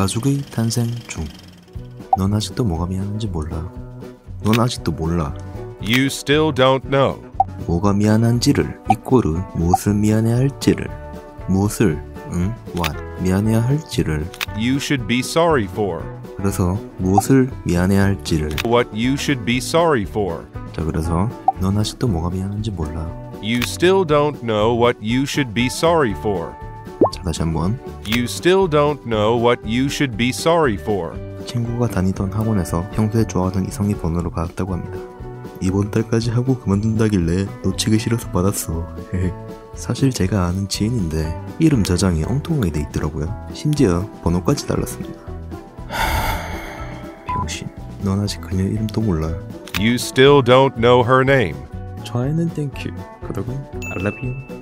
가족의 탄생 중. 넌 아직도 뭐가 미안한지 몰라. 넌 아직도 몰라. You still don't know. 뭐가 미안한지를 이꼬르 무엇을 미안해야 할지를 무엇을 응? what 미안해야 할지를 You should be sorry for. 그래서 무엇을 미안해야 할지를 What you should be sorry for. 자 그래서 넌 아직도 뭐가 미안한지 몰라 You still don't know what you should be sorry for. 자 다시 한번. You still don't know what you should be sorry for. 친구가 다니던 학원에서 평소에 좋아하던 이성의 번호를 받았다고 합니다. 이번 달까지 하고 그만둔다길래 놓치기 싫어서 받았어. 사실 제가 아는 지인인데 이름 저장이 엉뚱하게 돼 있더라고요. 심지어 번호까지 달랐습니다. 병신 넌 아직 그녀 이름도 몰라. You still don't know her name. 좋아요는 thank you love you